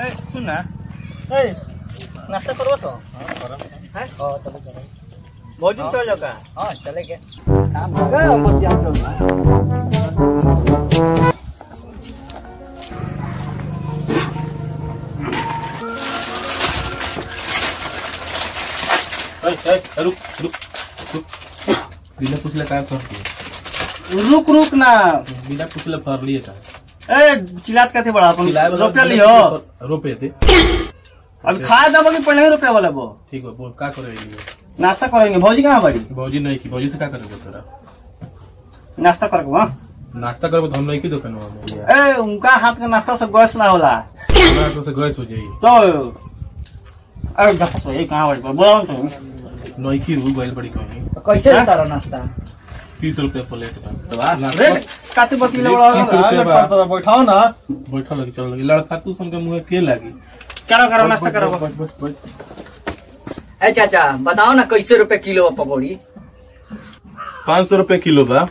ए सुन ना ए नाश्ता करबो तो हैं हाँ चले चले भौजी चल जाओ का हाँ चले के ए, ए, रुक रुक रुक बिना पुछले काय करती रुक रुक ना बिना पुछले फर लिए का ए चिल्लात कहते बड़ा अपन। रुपया लियो। रुपये दे अब खा दबो कि पहले ही रुपया वाला बो ठीक है बोल का करे नाश्ता करेंगे। भौजी कहाँ बड़ी भौजी? नहीं की भौजी से का करेगा तोरा? नाश्ता करके वहाँ। नाश्ता करबो तो हम नहीं की दुकान में ए उनका हाथ का नाश्ता से गैस ना होला। तो से गैस हो जाई तो अरे गप ये कहाँ बड़ी बोला तो। नहीं की रू गैस बड़ी कहीं तो कैसे देता रहा नाश्ता? तीस रुपये प्लेट बा बा बैठाओ ना। बैठा लगी चल लगी। लड़का तू सन के मुँह के लागी? करो करो नाश्ता करो। ए चाचा बताओ ना कैसे रुपए किलो पकौड़ी पाँच सौ रुपये किलो बा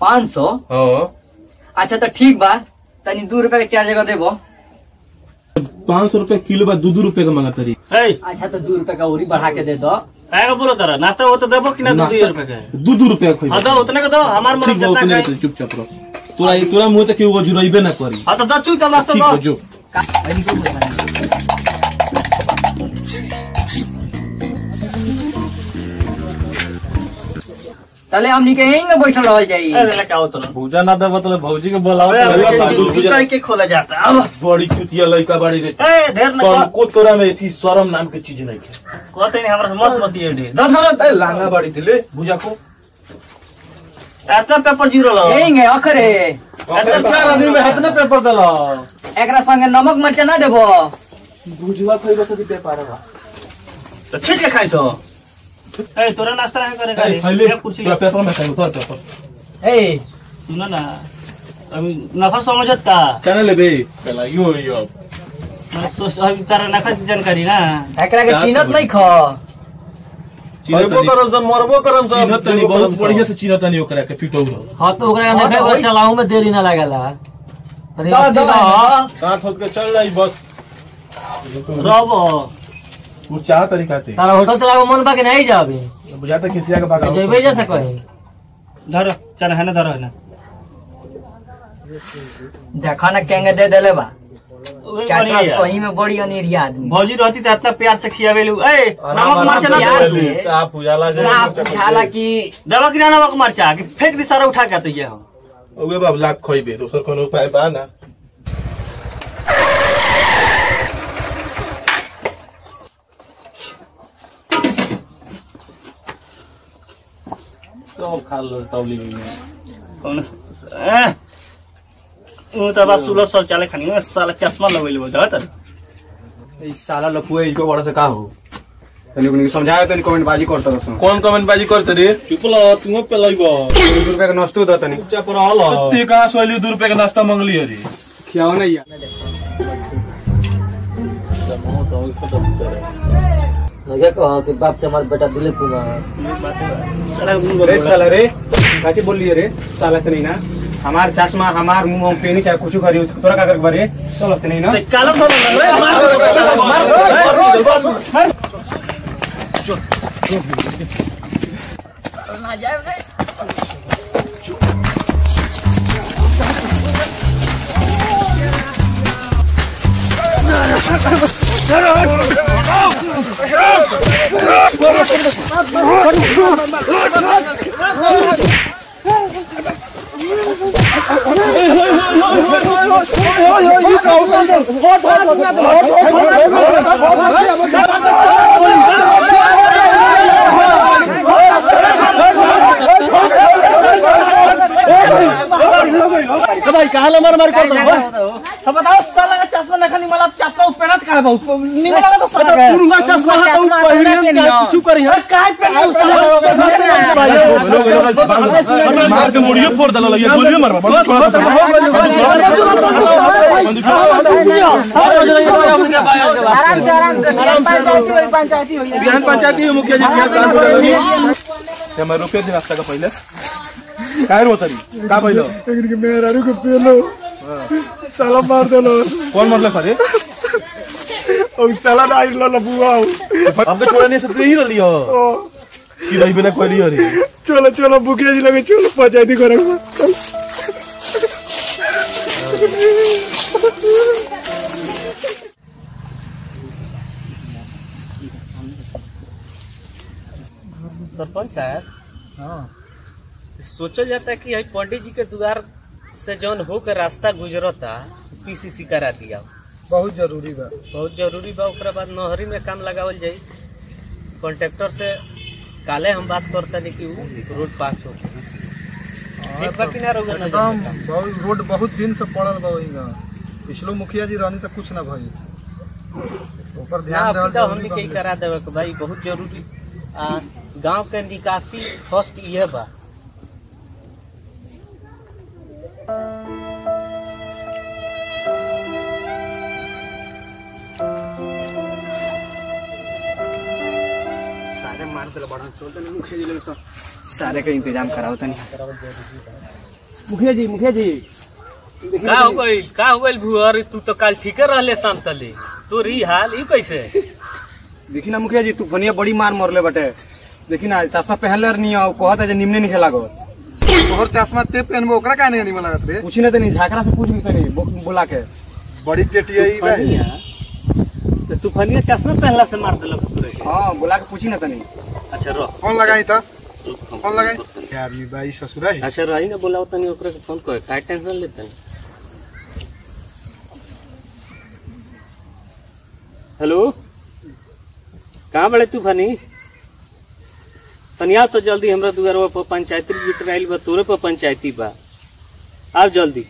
पाँच सौ? हाँ। अच्छा तो ठीक बा। तनी दू रुपए के चार जगह देबो। पाँच सौ रुपये किलो बा दू दू रुपये का मंगा तरी। अच्छा तो दू रुपए का और बढ़ा के दे दो। आएगा बोलो तारा नाश्ता वो तो देबो कि ना दो दो रुपए के दू दू रुपया खोई हाँ दो उतने का दो हमार मन ठीक बा जितना उतने खाए। के चुपचाप रहो तोरा तोरा मुँह तक वो जुराइबे ना करी हाँ तो दो चुई तो नाश्ता ठीक दो है जो का- इनको बोलना। तले हमनी के यहीं बैठल रह जाई ए ले क्या होता भूजा ना देबो तो भौजी के बोलाओ है के खोला जाता है अब बड़ी चुतिया लड़का बड़ी रे ए ढेर ना कौन को तोरा में थी शर्म नाम के चीज़ नहीं है कहते नहीं हमारा से मत मत ये ढेर दस हज़ार ए लांगा बड़ी दिले भूजा को एतना पेपर ज़ीरो लो यहीं अखरे चार आदमी में हाथ ना पेपर दला एकरा संगे नमक मरचा ना देबो भूजवा खइबो से दे पारबा तो छीट के खाई तो ए तोरा नाश्ता नहीं करेगा ए खइले ये कुर्सी पूरा पेपर में खाइबो तोर पेपर ए सुनो ना अभी नफा समझत का चैनल लेबे पहला यो यो मैं सोच अभी तारा नफा की जानकारी ना। एकरा के चिन्हत नहीं ख। चिन्हबो करम सब मरबो करम सब। चिन्हत तनी बहुत बढ़िया से चिन्हत तनी ओकरा के पिटौ हाँ तो ओकरा हाँ, नखे तो चलाऊ में देरी ना लगेला। दो दो का। साथ होत के चल जाई बस। रहो। कुछ चाह तरीका ते तारा होटल चलावे मन बा कि नहीं जाबे? बुझाता खिसिया के भागा। जेबे जैसे कहीं धरो चल है ना धरो है ना। देखा ना केंगे दे देले बा। चाचा सही में बड़ी अनेरिया आदमी। भौजी रहती तो इतना प्यार से खियावे लू ए नमक मरचा ना प्यार साफ़ उजाला साफ़ उठाला की देबो कि नमक मरचा कि फेंक दी सारा उठा के तो ये हो। ओगे बाब लाख खोइबे दोसर कोनो उपाय बा ना? तो खा लो तौली। में कौन ए उ त बस सुलो सब चले खानी में साला चश्मा लगैले हो त ई साला लफुए इनको बड़ा से का हो तनी को समझाया तनी कमेंट बाजी करता रहो कौन कमेंट बाजी करते रे चुप लो पे लइबो दो रुपया का नस्तू दा तनी चुपचाप रहल ते कहाँ सोली 2 रुपए का नाश्ता मांगली रे खियाओ ना यार लगे कहो कि बाप से हमारा बेटा दिलीप कुमार साला रे साला रे काची बोलिए रे साला से नहीं ना हमार चश्मा हमार मुँह में पेनी चाहे कुछ करी तोरा का कर से नहीं ना? कालम धरो भाई कहाँ मार मार कर तो बताओ साला का चश्मा ना खानी मला चश्मा पहनत का बहुत निमन लगा तो साला पुरुंगा चश्मा है तो पहले चुप करी है काहे पे मार के मुड़ियो फोड़ दला ये गोलियो मारबा आराम से आराम से पंचायती बिहान पंचायती मुखिया जी बिहान काम करेंगे ते मैं रुपये दिन नाश्ता का पहले? काय रो तरी का पहिलो साला मार देलो. कौन मतलब अरे और साला ना आइलो ना बुआ हमके छोड़े नहीं सकते ही. हो. कि रही बिना कोई नहीं चलो चलो मुखिया जी लगे चलो पंचायती करेंगे सरपंच साहब. सोचल जाता है कि हई पंडित जी के द्वार से जौन होकर रास्ता गुजरता पीसीसी करा दिया। बहुत ज़रूरी बा। बहुत ज़रूरी बा ओकरा बाद नहरी में काम लगावल जाई। कॉन्ट्रेक्टर से काले हम बात करता नहीं कि रोड पास हो। बा ना एकदम रोड बहुत दिन से पड़ल बा वहींगा पिछलो मुखिया जी रहनी तो कुछ ना भई ऊपर ध्यान देवल अभी तो ज़रूरी हमनी के करा देवे भाई बहुत ज़रूरी। गाँव के निकासी फ़र्स्ट ये बा। सारे मार से बड़ा चलते नहीं मुखिया जी लगे तो सारे का इंतज़ाम कराओ तनी मुखिया जी मुखिया जी। का हो गइल का हो गइल भुअर तू तो काल ठीके रहले शाम तले तोर ई हाल ई कैसे? देखी ना मुखिया जी तू फनिया बड़ी मार मरले बटे। देखी ना चश्मा पहनले नहीं हो कहत है जे निमने नहीं खेला गो तोहर चश्मा ते पहनबो ओकरा काहे नहीं निमन लागत रे? पूछी ना तनी झाकरा से पूछ भी तनी बोला के। बड़ी टेटिया ई बा। फनिया तो तू चश्मा पहनला से मार देलक के हाँ के पूछी ना तनी। अच्छा रह। फ़ोन लगाई त। फ़ोन लगाई। क्या आदमी बा ई ससुरा है अच्छा रही ना बोलाओ तनी ओकरा के फ़ोन कर। का टेंशन लेते हेलो? कहाँ बड़े तू फनी तनी तो जल्दी हमरा दुआरवा पर पंचायती लिटर आइल बा तोरे पर पंचायती बा। आओ जल्दी।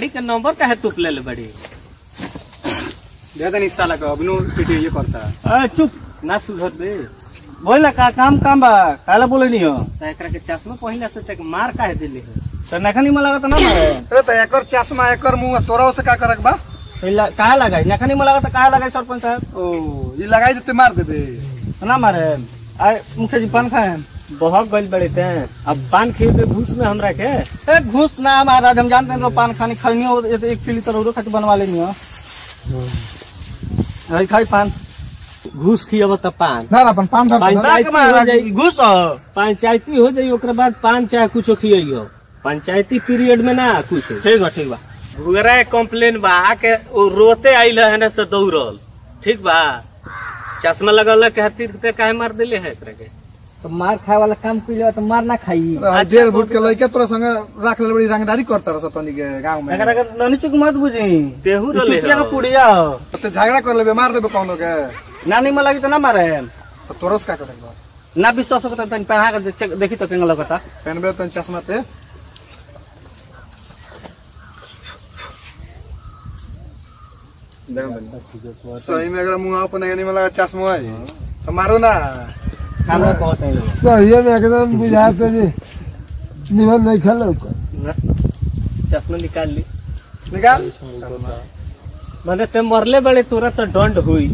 गाड़ी का नंबर काहे तुप ले ले बड़ी? दे तनी साला का अबनु पीटी ये करता। अरे चुप। ना सुधर दे। बोल ना का काम काम बा? काला बोले नहीं हो? तो एकरा के चश्मा पहिला से तक मार काहे दिले है? तो नखनी में लगा तो ना मारे अरे त एकर चश्मा एकर मुँह तोरा से का करक बा? पहला कहा लगाई? नखनी में लगा तो कहा लगाई सरपंच साहब? ओ ई लगाई देते मार देबे। तो ना मारे आए मुखिया जी पान खाए बहुत गल बड़े थे अब पान खेत में घूस में हमरा के? ए घूस ना महाराज हम जानते हैं पान खानी खानी हो तो एक किलो तो रोरो खाती बनवा लेनी हो। अरे खाई पान। घूस खियब त पान। ना ना अपन पान धर पंचायती हो घूस। हो पंचायती हो जाई ओकरा बाद पान चाहे कुछो खियइयो। पंचायती पीरियड में ना कुछ। ठीक बा ठीक बा। भुगरा कंप्लेन बा आके वो रोते आइल है ना से दौड़ल। ठीक बा। चश्मा लगल के खातिर के काहे मार दिले है एकरा के? तो मार खाए वाला काम कइले तो मार ना खाई। जेल बूट के लइका तोरा संग राख ले बड़ी रंगदारी करता रह तनी के गाँव में। के ननी चुक मत बुझी। तेहू रले हो। पुड़िया। तो झगड़ा कर लेबे मार देबे कौनो के। नानी में लगी तो ना मारे। तो तोरस का करक बा ना विश्वास होता तनी पहना कर देखी तो केंगा लगता। पहनबे तन चश्मा ते सही में अगर मुँह पर नहीं लगा चश्मा है तो मारो ना। सही में एकदम बुझाते जी निमन नहीं खेल चश्मा निकाल ली। निकाल? मैंने ते मरले बड़े तोरा तो दंड हुई।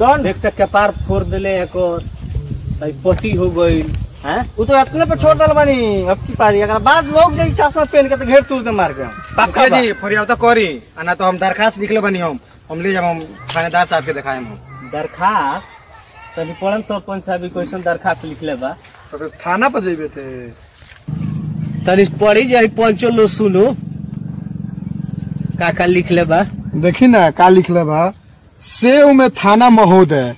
दंड? देख कपार फोड़ दिले एको पट्टी हो गई। हैं? वो तो अपने पे छोड़ दल बानी। अब की पारी? अगर बाद लोग जाई चश्मा पहन के तो घेर तूर दे मार के मुखिया जी फरियाव तो करी। ना तो हम दरखास्त लिखले बनी हम। हम ले जाब हम थानेदार साहब के दिखाए हम। दरखास्त? पड़न सरपंच साहब क्वेश्चन दरखास्त लिखले बा। तो थाना पर जेबे थे तनी पढ़ी जाई पंचो लो सुनो। का का लिखले बा। देखी ना का लिखले बा? सेव में थाना महोदय।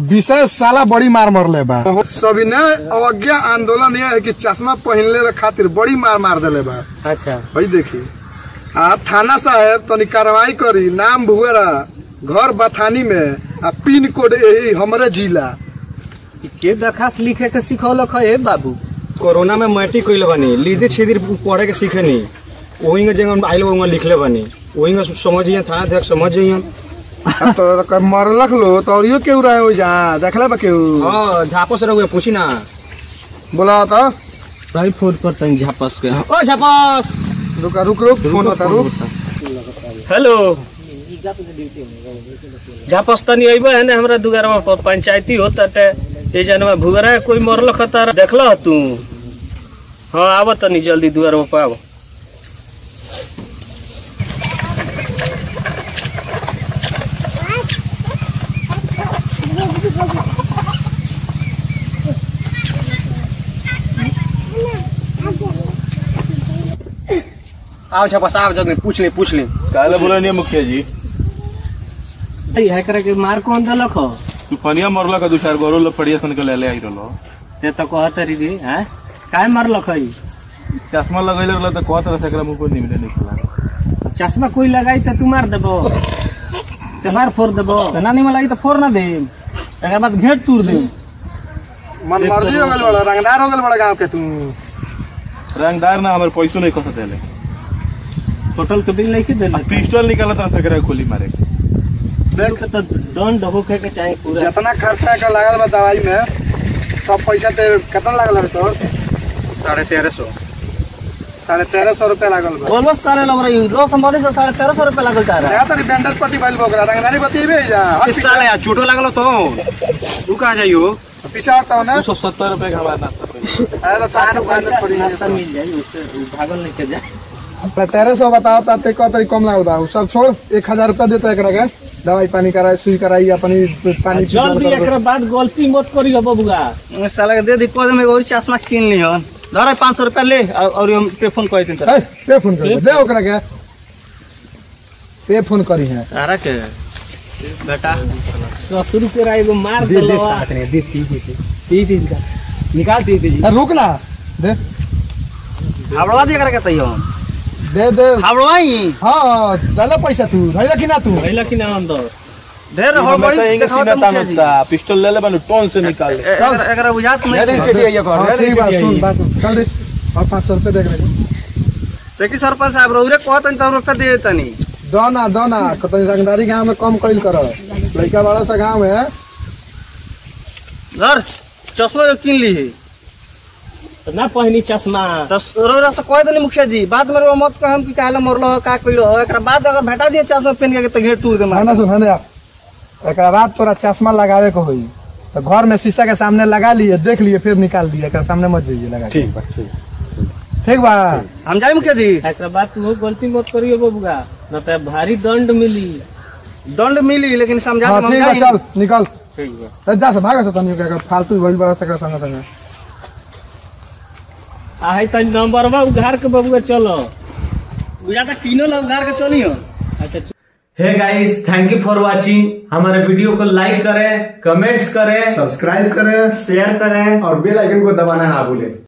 विषय साला बड़ी मार मरले बा। सविनय अवज्ञा आंदोलन यह है कि चश्मा पहनले खातिर बड़ी मार मार देले बा। अच्छा। भाई देखी। आ थाना साहब तनी कार्रवाई करी नाम भुगरा घर बथानी में आ पिन कोड यही हमरे जिला। के दरखास्त लिखे के सिखौलक है बाबू? कोरोना में मैट्रिक कइले बनी लीदे छिदिर पढ़े के सीखे नहीं वही जगह आइल वहाँ लिखले बनी वही समझिए थाना अध्यक्ष समझिए तो कर मरलक लो तो और यो केहू रहे हो जा देखले बा केहू हाँ झापो से रहुए पूछी ना। बोला तो। भाई फ़ोन पर तनी झापस के। ओ झापस! रुक रुक रुक फ़ोन होता रुक। हेलो। जहाँ पस्तनी अइबे है ना हमरा दुगारवा पर पंचायती होता टे ये जनवा भुगरा कोई मरल खतर देखल तू हाँ आव तनी जल्दी दुआरवा पर आव आओ छपस आओ जल्दी पूछ ले पूछ ले काले बोला नहीं मुखिया जी है के मार कौन दलक हो? तू पनिया मरला दू चार गोरो लो पड़िया सन के ले ले आई रहो ते तो कहत री हैं? काय मारलक है चश्मा लगैले रहला त कहत रहे सकला मुँह पर निमले निकला चश्मा कोई लगाई तो तू मार देबो। ते मार फोड़ देबो। तो नानी में लगी तो फोड़ ना दे एक बाद घेट तूर दे मन मर्ज़ी हो गल बड़ा रंगदार हो गल बड़ा गाँव के तू। रंगदार ना हमारे पैसों नहीं कसत देले। टोटल के बिल नहीं के देले? पिस्टल निकाला था सकरा खोली मारे। देख तो दंड होखे के चाहे पूरा। जितना खर्चा का लागल बा दवाई में सब पैसा ते कितना लागल है तोर? साढ़े तेरह सौ। साढ़े तेरह सौ रुपया लागल बा। ऑलमोस्ट सारे लग रही लो संभाली से साढ़े तेरह सौ रुपये लागल जा रहा या तनी बैंडेज पट्टी भइल बोकरा रंगदारी बतीबे जा। इस साल यार छोटो लागल तो। तू कहाँ जाइयो पीछे हटता ना? सौ सत्तर रुपए का हमारा नाश्ता तो तार बैंडेज पड़ी नाश्ता मिल जाए उससे भागल नहीं के जाए तेरह सौ बताओ तो कम लागल बा। सब छोड़ एक हज़ार रुपया देता एकरा के। दवाई पानी कराए सुई कराई अपनी पानी जल्दी एक बाद गलती मत करी हो बबुआ साला के दे दी कदम में और चश्मा किन ली हन? धर पाँच सौ रुपया ले और हम पे फ़ोन कर दिन पे फ़ोन कर दे ओकरा के। पे फ़ोन करी है। तारा के बेटा। ससुर के राय एगो मार दे दे साथ में दे ती दे ती ती का निकाल ती ती रुक ना दे। हावड़वा दिया कर कहते हो दे दे। हावड़वाई? हाँ दले पैसा तू रहिला कि ना तू भइला कि ना अंदर ढेर हड़बड़ी सीना तो मुखिया पिस्टल ले ले बानु टोन से निकाल ले। एकरा- बुझात नहीं हाँ, ठीक बात सुन बात चल दे और पाँच सौ रुपया देख ले देखी सरपंच साहब रौरे कहतन तो रुपया दे तनी दो ना दो ना कतई रंगदारी गाँव में कम कैल कर। लड़का बड़ा सा गाँव है। धर चश्मा किन ली है। ना पहनी चश्मा से कह देनी मुखिया जी बाद में मत कहम कि काहे मरलो हो का कइलो हो एकरा बाद अगर भेटा दिए चश्मा पहन के तो घेर तूर दे है ना सुन एक बाद तोरा चश्मा लगावे को होई तो घर में शीशा के सामने लगा लिए देख लिए फिर निकाल दिए एकरा सामने मत जाइए लगा ठीक बा ठीक बा हम जाए मुखिया जी एकरा बाद तू गलती मत करियो बबुआ न तो भारी दंड मिली दंड मिली लेकिन समझा हाँ हम। चल निकल ठीक बा तो जा से भागा से तनी के फालतू भइल बड़ा सकरा संग संग आहे त नंबर बा उघार के बबुआ चलो। बुझाता तीनों ल घर के चली हो अच्छा hey guys thank you for watching हमारे वीडियो को लाइक करें कमेंट्स करें सब्सक्राइब करें शेयर करें। और बेल आइकन को दबाना ना भूलें।